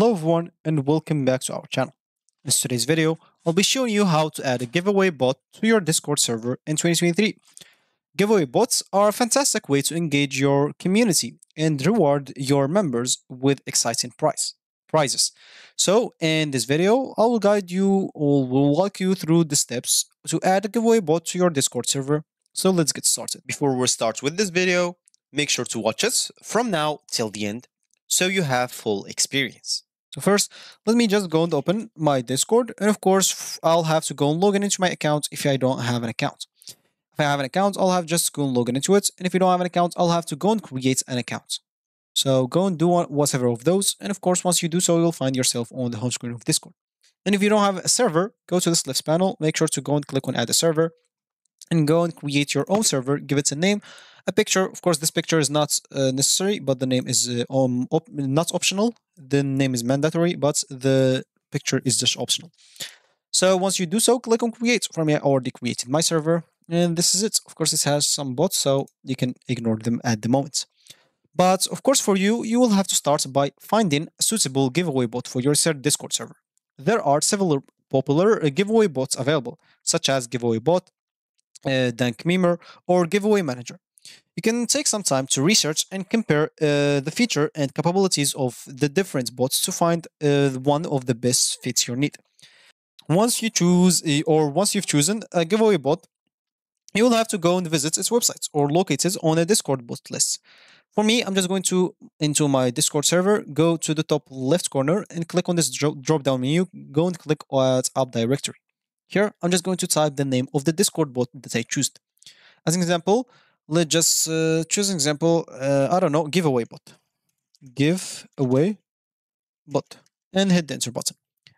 Hello everyone and welcome back to our channel. In today's video, I'll be showing you how to add a giveaway bot to your Discord server in 2023. Giveaway bots are a fantastic way to engage your community and reward your members with exciting prize, prizes. So in this video, I will guide you or will walk you through the steps to add a giveaway bot to your Discord server. So let's get started. Before we start with this video, make sure to watch us from now till the end so you have full experience. So first, let me just go and open my Discord. And of course, I'll have to go and log in into my account if I don't have an account. If I have an account, I'll have just go and log in into it. And if you don't have an account, I'll have to go and create an account. So go and do whatever of those. And of course, once you do so, you'll find yourself on the home screen of Discord. And if you don't have a server, go to this left panel, make sure to go and click on add a server and go and create your own server, give it a name, a picture. Of course, this picture is not uh, necessary, but the name is uh, um, op not optional. The name is mandatory, but the picture is just optional. So once you do so, click on create. For me, I already created my server, and this is it. Of course, it has some bots, so you can ignore them at the moment. But of course, for you, you will have to start by finding a suitable giveaway bot for your Discord server. There are several popular uh, giveaway bots available, such as Giveaway Bot, uh, Dank Memer, or Giveaway Manager. You can take some time to research and compare uh, the feature and capabilities of the different bots to find uh, one of the best fits your need. Once you choose uh, or once you've chosen a giveaway bot, you will have to go and visit its websites or locate it on a Discord bot list. For me, I'm just going to into my Discord server, go to the top left corner and click on this drop down menu, go and click on app directory. Here, I'm just going to type the name of the Discord bot that I choose. As an example, let's just uh, choose an example. Uh, I don't know, giveaway bot. Give away bot and hit the enter button.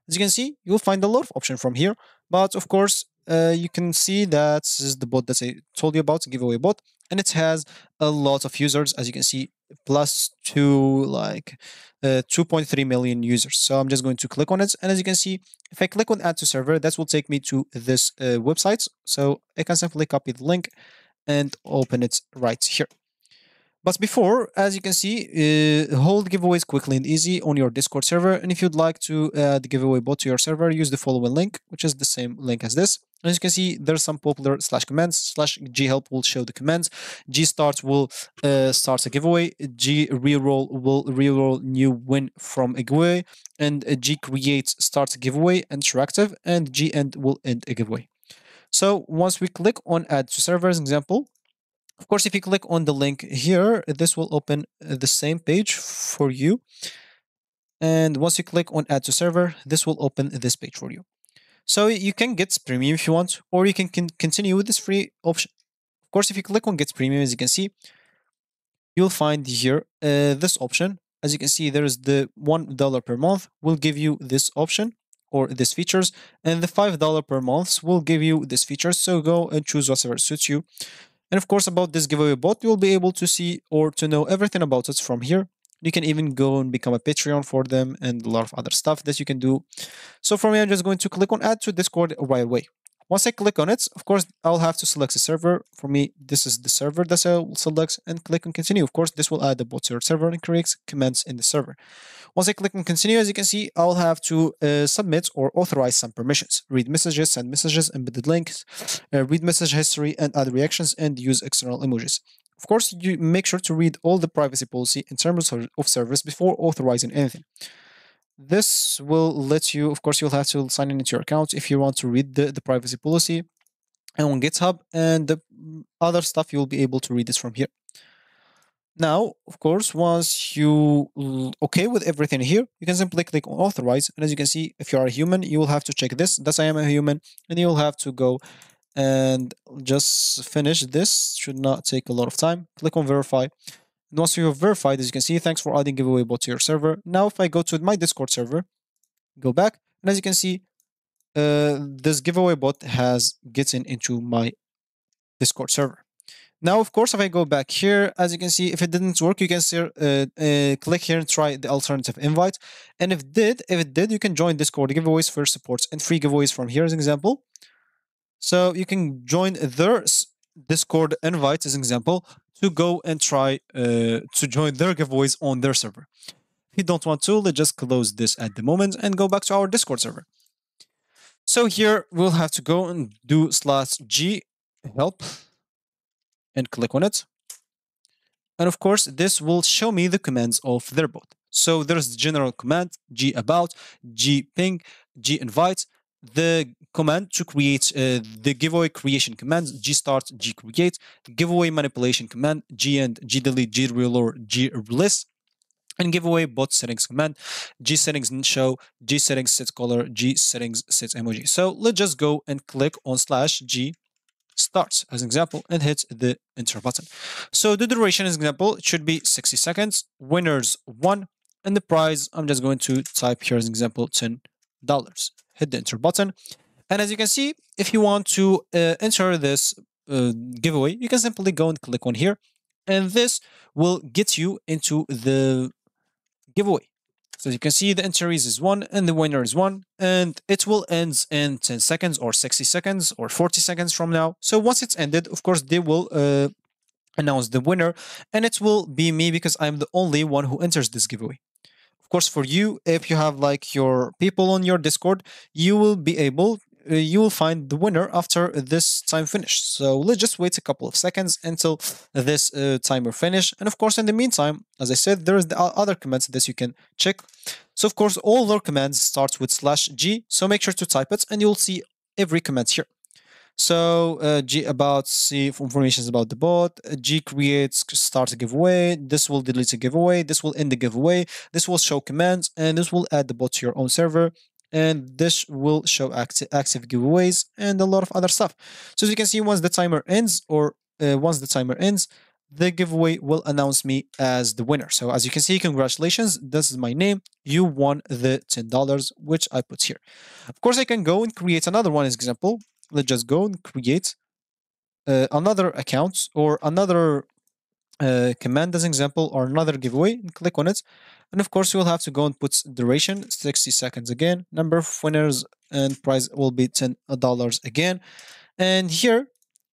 As you can see, you'll find a lot of options from here. But of course, uh, you can see that this is the bot that I told you about, giveaway bot, and it has a lot of users. As you can see, plus two like uh, 2.3 million users. So I'm just going to click on it. And as you can see, if I click on add to server, that will take me to this uh, website. So I can simply copy the link and open it right here. But before, as you can see, uh, hold giveaways quickly and easy on your Discord server. And if you'd like to add the giveaway bot to your server, use the following link, which is the same link as this. As you can see, there's some popular slash commands. Slash G help will show the commands. G start will uh, start a giveaway. G reroll will reroll new win from a giveaway. And G create starts a giveaway interactive. And G end will end a giveaway. So once we click on add to servers example, of course, if you click on the link here, this will open uh, the same page for you. And once you click on add to server, this will open this page for you. So you can get premium if you want, or you can continue with this free option. Of course, if you click on get premium, as you can see, you'll find here uh, this option. As you can see, there is the $1 per month will give you this option or this features, and the $5 per month will give you this features. So go and choose whatever suits you. And of course, about this giveaway bot, you'll be able to see or to know everything about it from here. You can even go and become a Patreon for them and a lot of other stuff that you can do. So for me, I'm just going to click on add to Discord right away. Once I click on it, of course, I'll have to select the server. For me, this is the server that I'll select and click on continue. Of course, this will add the bot to your server and create commands in the server. Once I click on continue, as you can see, I'll have to uh, submit or authorize some permissions, read messages, send messages, embedded links, uh, read message history and add reactions, and use external emojis. Of course, you make sure to read all the privacy policy in terms of service before authorizing anything. This will let you, of course, you'll have to sign in into your account if you want to read the, the privacy policy and on GitHub and the other stuff, you'll be able to read this from here. Now, of course, once you okay with everything here, you can simply click on authorize. And as you can see, if you are a human, you will have to check this. That's I am a human. And you'll have to go and just finish this. Should not take a lot of time. Click on verify. And once you have verified, as you can see, thanks for adding giveaway bot to your server. Now, if I go to my Discord server, go back, and as you can see, uh, this giveaway bot has gotten into my Discord server. Now, of course, if I go back here, as you can see, if it didn't work, you can see, uh, uh, click here and try the alternative invite. And if did, if it did, you can join Discord giveaways for supports and free giveaways from here as an example. So you can join their Discord invite as an example to go and try uh, to join their giveaways on their server. If you don't want to, let's just close this at the moment and go back to our Discord server. So here we'll have to go and do slash g help and click on it. And of course, this will show me the commands of their bot. So there's the general command g about, g ping, g invite, the command to create uh, the giveaway creation command g start, g create, giveaway manipulation command, g end g delete, g reroll, g release, and giveaway bot settings command g settings show g settings set color g settings set emoji. So let's just go and click on slash g starts as an example and hit the enter button. So the duration as example it should be 60 seconds winners one and the prize i'm just going to type here as an example 10 dollars hit the enter button and as you can see if you want to uh, enter this uh, giveaway you can simply go and click on here and this will get you into the giveaway. So you can see the entries is one and the winner is one and it will end in 10 seconds or 60 seconds or 40 seconds from now. So once it's ended, of course, they will uh, announce the winner and it will be me because I'm the only one who enters this giveaway. Course, for you, if you have like your people on your Discord, you will be able uh, you will find the winner after this time finished. So let's just wait a couple of seconds until this uh, timer finish. And of course, in the meantime, as I said, there is the other commands that you can check. So of course, all their commands starts with slash g. So make sure to type it and you'll see every command here. So uh, G about C information is about the bot. G creates start a giveaway. This will delete a giveaway. This will end the giveaway. This will show commands and this will add the bot to your own server and this will show active, active giveaways and a lot of other stuff. So as you can see, once the timer ends or uh, once the timer ends, the giveaway will announce me as the winner. So as you can see, congratulations, this is my name. You won the $10, which I put here. Of course, I can go and create another one as example. Let's just go and create uh, another account or another uh, command as example or another giveaway and click on it. And of course, you'll have to go and put duration, 60 seconds again. Number of winners and prize will be $10 again. And here,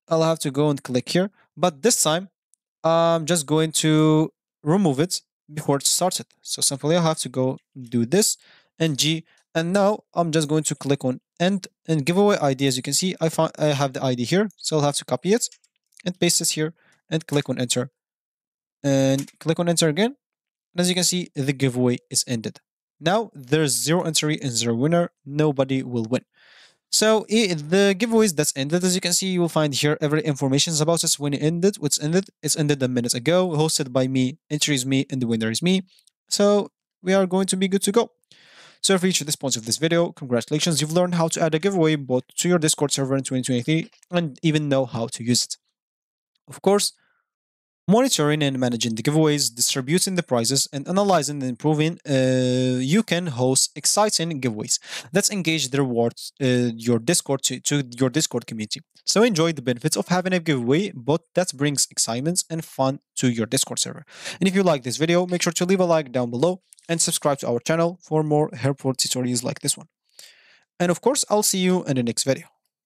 I'll have to go and click here. But this time, I'm just going to remove it before it starts it. So simply I'll have to go do this and G. And now I'm just going to click on and giveaway ID. As you can see, I, find, I have the ID here. So I'll have to copy it and paste it here and click on enter. And click on enter again and as you can see, the giveaway is ended. Now there's zero entry and zero winner. Nobody will win. So the giveaways that's ended, as you can see, you will find here every information about us when it ended. What's ended? It's ended a minute ago, hosted by me, entry is me, and the winner is me. So we are going to be good to go. So if you reached this point of this video, congratulations, you've learned how to add a giveaway bot to your Discord server in 2023 and even know how to use it. Of course, monitoring and managing the giveaways, distributing the prizes, and analyzing and improving, uh, you can host exciting giveaways that engage the rewards uh, your Discord to, to, your Discord community. So enjoy the benefits of having a giveaway, but that brings excitement and fun to your Discord server. And if you like this video, make sure to leave a like down below and subscribe to our channel for more helpful tutorials like this one. And of course, I'll see you in the next video.